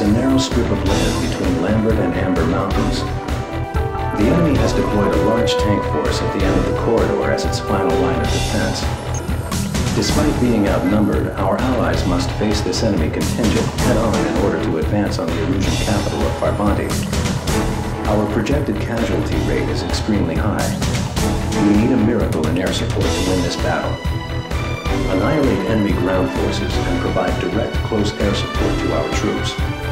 a narrow strip of land between Lambert and Amber Mountains. The enemy has deployed a large tank force at the end of the corridor as its final line of defense. Despite being outnumbered, our allies must face this enemy contingent head-on in order to advance on the Erusian capital of Farbanti. Our projected casualty rate is extremely high. We need a miracle in air support to win this battle. Annihilate enemy ground forces and provide direct close air support to our troops.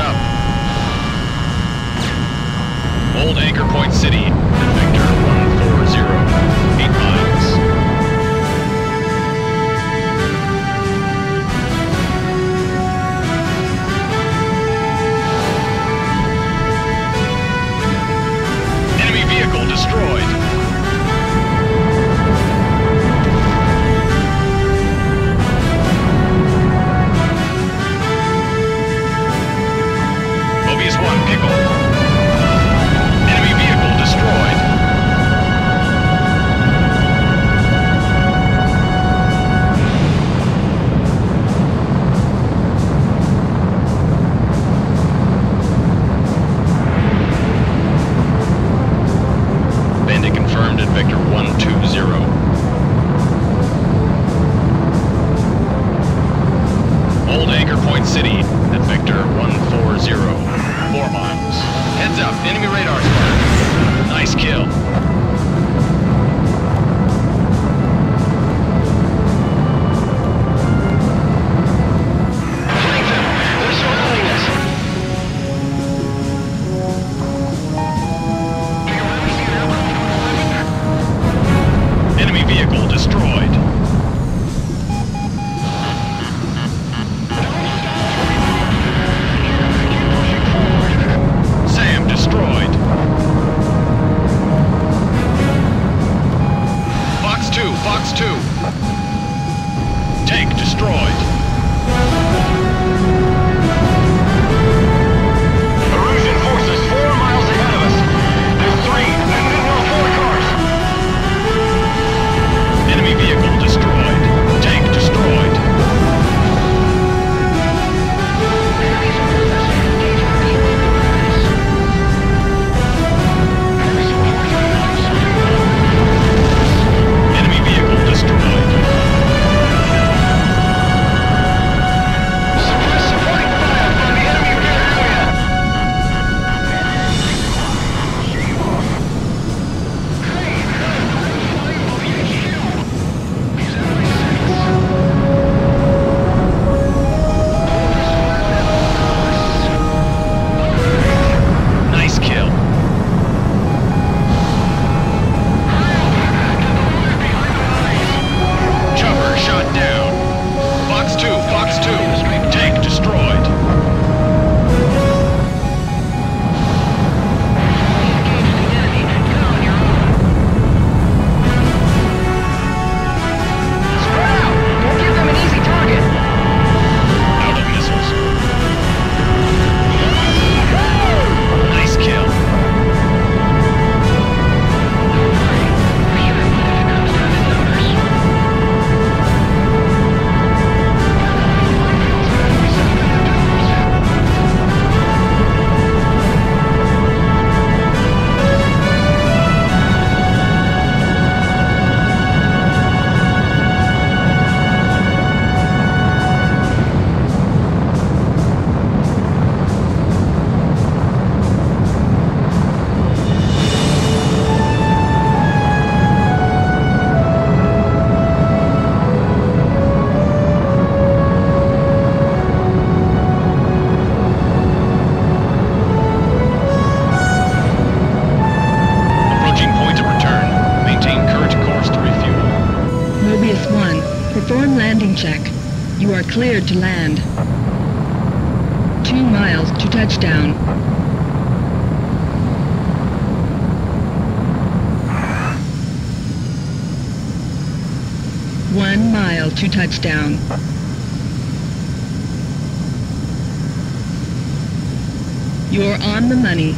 up. Old Anchor Point City, Victor 140, 8 miles. You're on the money.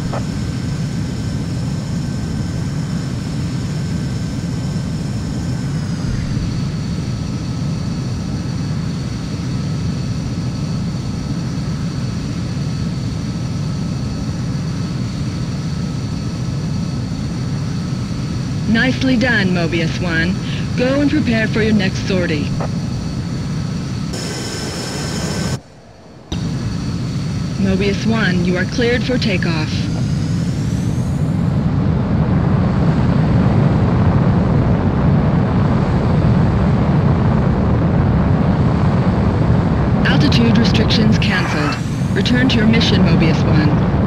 Nicely done, Mobius One. Go and prepare for your next sortie. Mobius 1, you are cleared for takeoff. Altitude restrictions cancelled. Return to your mission, Mobius 1.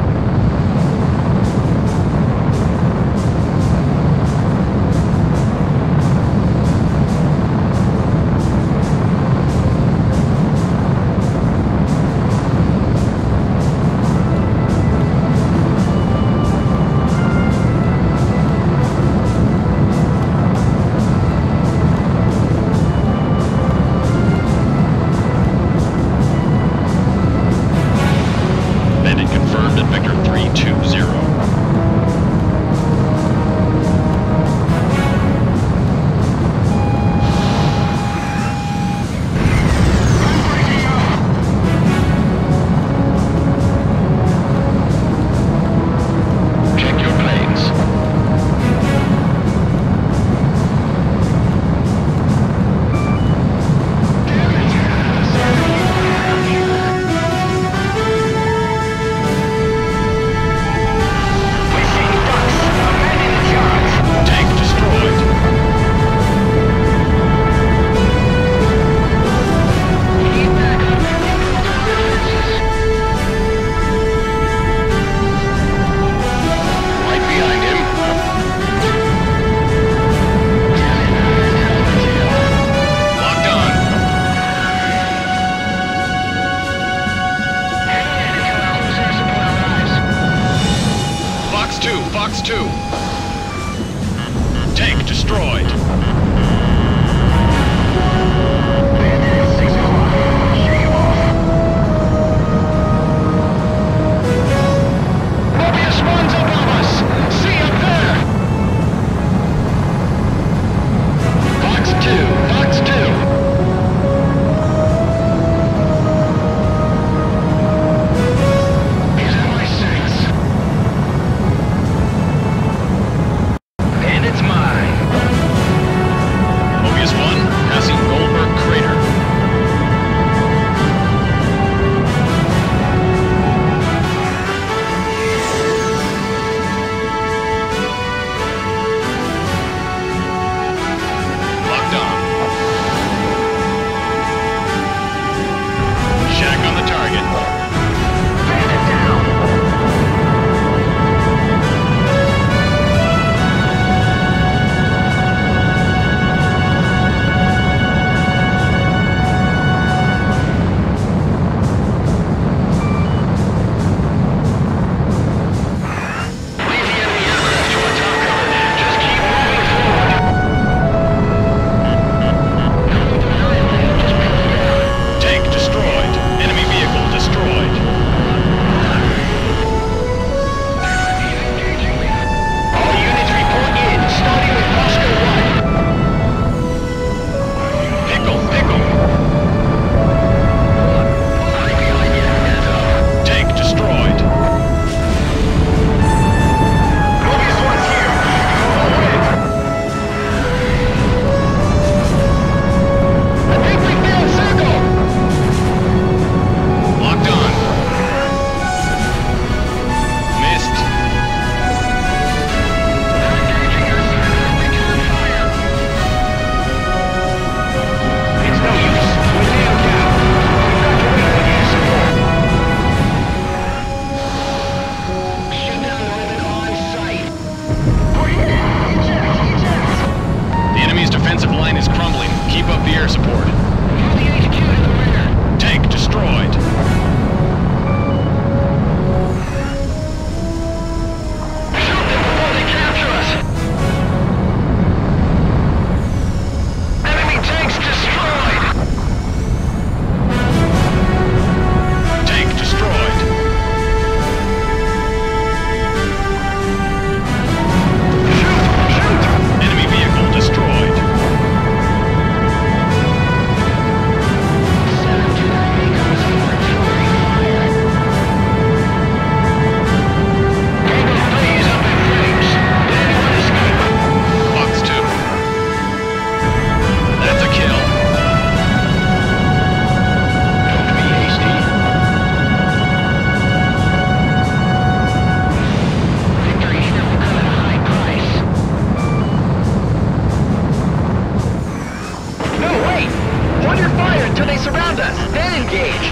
Hold your fire until they surround us, then engage!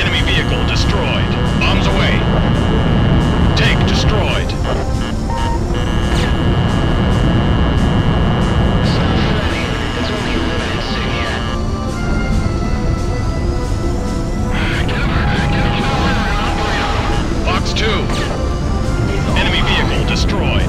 Enemy vehicle destroyed. Bombs away. Tank destroyed. Fox two. Enemy vehicle destroyed.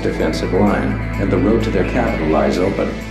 defensive line, and the road to their capital lies open.